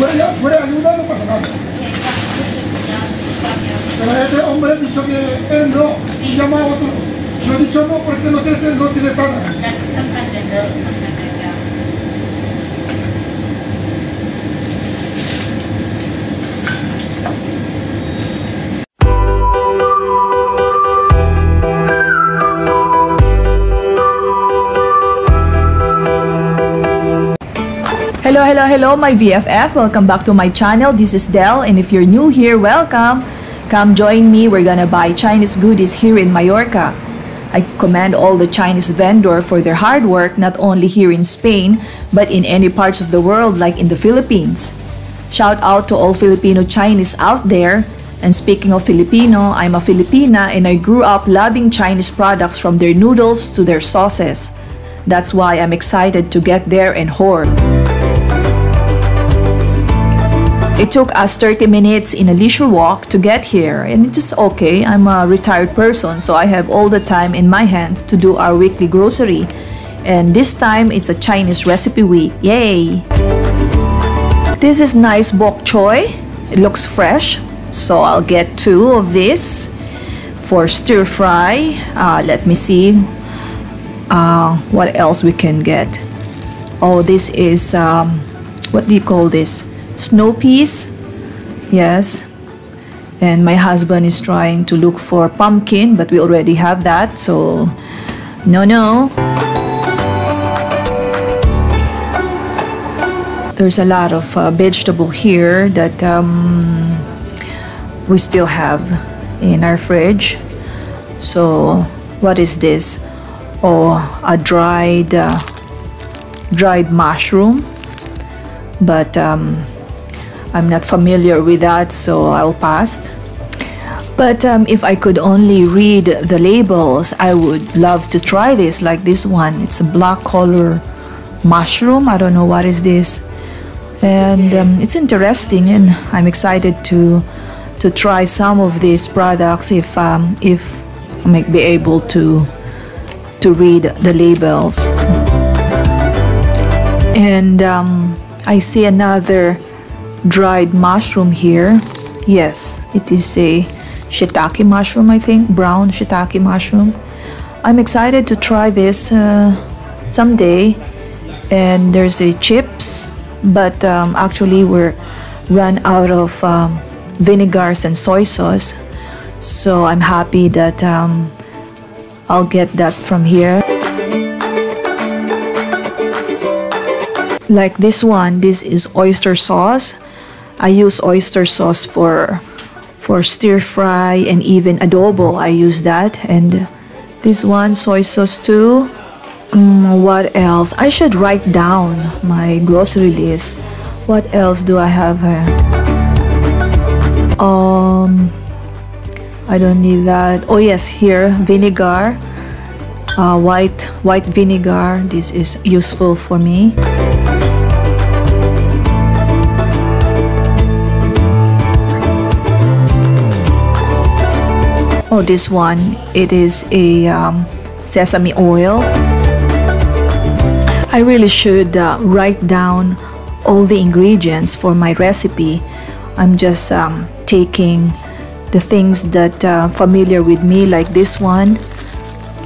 puede, puede ayudar, no pasa nada. Pero este hombre ha dicho que él no, y llama a otro. Yo he dicho no porque no tiene, no tiene plata. Hello, hello, my VFF. Welcome back to my channel. This is Dhelle, and if you're new here, welcome. Come join me. We're gonna buy Chinese goodies here in Mallorca. I commend all the Chinese vendor for their hard work, not only here in Spain, but in any parts of the world, like in the Philippines. Shout out to all Filipino Chinese out there. And speaking of Filipino, I'm a Filipina and I grew up loving Chinese products from their noodles to their sauces. That's why I'm excited to get there and hoard. It took us 30 minutes in a leisure walk to get here, and it is okay. I'm a retired person, so I have all the time in my hands to do our weekly grocery. And this time, it's a Chinese recipe week. Yay! This is nice bok choy. It looks fresh, so I'll get two of this for stir fry. Uh, let me see uh, what else we can get. Oh, this is um, what do you call this? Snow peas. Yes. And my husband is trying to look for pumpkin, but we already have that, so no, no. There's a lot of uh, vegetable here that um, we still have in our fridge. So, what is this? Oh, a dried uh, dried mushroom. But um, I'm not familiar with that, so I'll pass. But um, if I could only read the labels, I would love to try this, like this one. It's a black color mushroom. I don't know what is this, and um, it's interesting, and I'm excited to to try some of these products if um, if I may be able to to read the labels. And um, I see another dried mushroom here. Yes, it is a shiitake mushroom, I think, brown shiitake mushroom. I'm excited to try this uh, someday. And there's a chips, but um, actually we're run out of um, vinegars and soy sauce. So I'm happy that um, I'll get that from here. Like this one, this is oyster sauce. I use oyster sauce for for stir fry and even adobo. I use that. And this one, soy sauce too. Um, what else? I should write down my grocery list. What else do I have here? Um, I don't need that. Oh yes, here vinegar, uh, white white vinegar. This is useful for me. Oh, this one, it is a um, sesame oil. I really should uh, write down all the ingredients for my recipe. I'm just um, taking the things that uh, familiar with me like this one,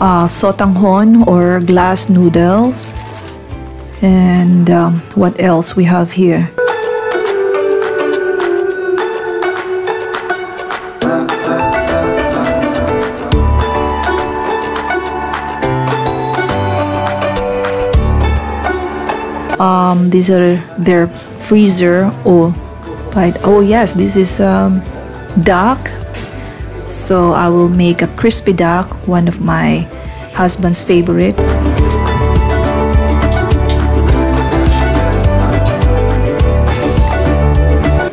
uh, sotanghon or glass noodles. And um, what else we have here? Um, these are their freezer. Oh but oh yes this is um, duck. So I will make a crispy duck one of my husband's favorite.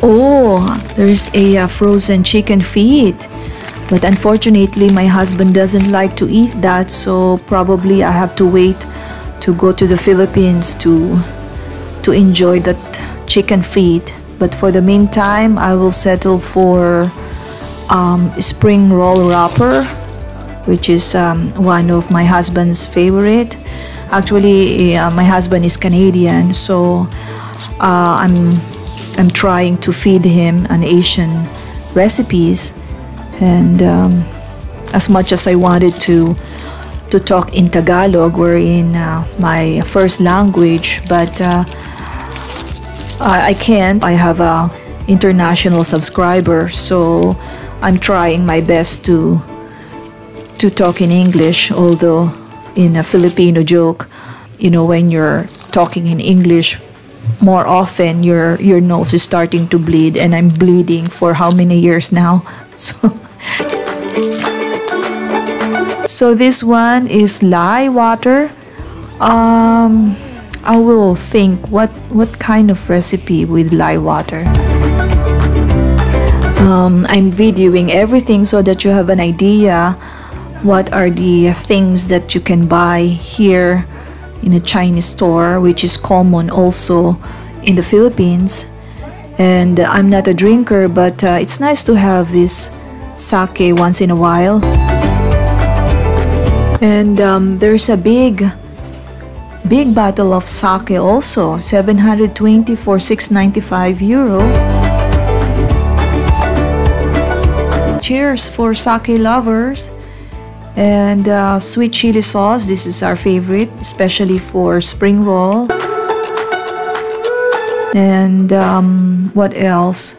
Oh there's a uh, frozen chicken feet. But unfortunately my husband doesn't like to eat that so probably I have to wait to go to the Philippines to to enjoy that chicken feet but for the meantime I will settle for um, spring roll wrapper which is um, one of my husband's favorite. Actually uh, my husband is Canadian so uh, I'm I'm trying to feed him an Asian recipes, and um, as much as I wanted to to talk in Tagalog or in uh, my first language, but uh, I, I can't. I have a international subscriber, so I'm trying my best to to talk in English, although in a Filipino joke, you know, when you're talking in English more often your your nose is starting to bleed and I'm bleeding for how many years now. So So this one is lye water. Um I will think what what kind of recipe with lye water. Um, I'm videoing everything so that you have an idea what are the things that you can buy here in a Chinese store, which is common also in the Philippines. And I'm not a drinker, but uh, it's nice to have this sake once in a while. And um, there's a big, big bottle of sake also, 720 for 695 euro. Cheers for sake lovers. And uh, sweet chili sauce this is our favorite especially for spring roll. And um, what else?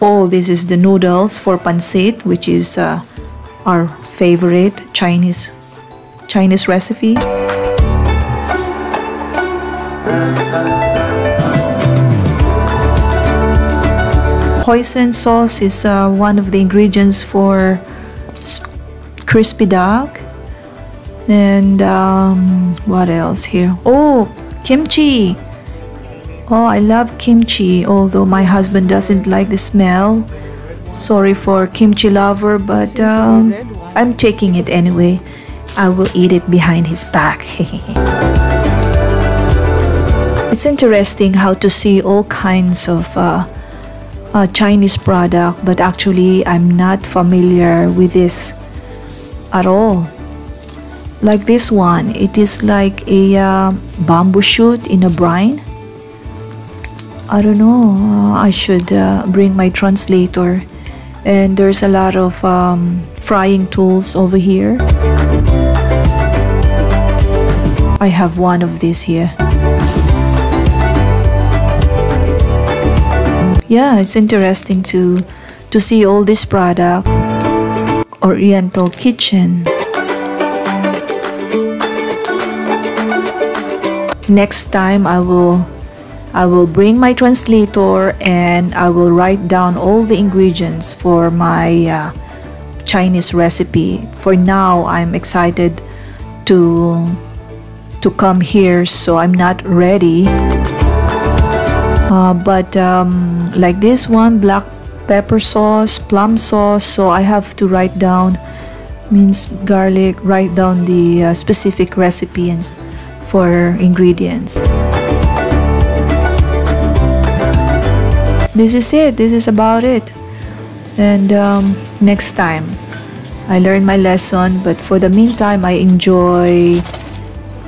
Oh this is the noodles for pancit which is uh, our favorite Chinese Chinese recipe. Hoisin sauce is uh, one of the ingredients for crispy duck. And um, what else here? Oh kimchi. Oh i love kimchi although my husband doesn't like the smell. Sorry for kimchi lover but um, i'm taking it anyway i will eat it behind his back it's interesting how to see all kinds of uh, uh, chinese product but actually i'm not familiar with this at all. Like this one, it is like a uh, bamboo shoot in a brine. I don't know, uh, I should uh, bring my translator. And there's a lot of um, frying tools over here. I have one of these here. Yeah, it's interesting to to see all this product. Oriental Kitchen. Next time I will I will bring my translator and I will write down all the ingredients for my uh, Chinese recipe. For now, I'm excited to to come here, so I'm not ready. Uh, but um, like this one, black pepper sauce, plum sauce. So I have to write down minced garlic, write down the uh, specific recipe for ingredients. This is it. This is about it. And um, next time, I learn my lesson. But for the meantime, I enjoy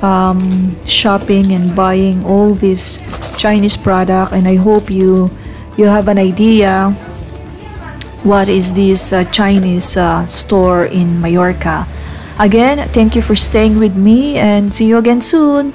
um, shopping and buying all this Chinese product. And I hope you you have an idea what is this uh, Chinese uh, store in Mallorca. Again, thank you for staying with me and see you again soon.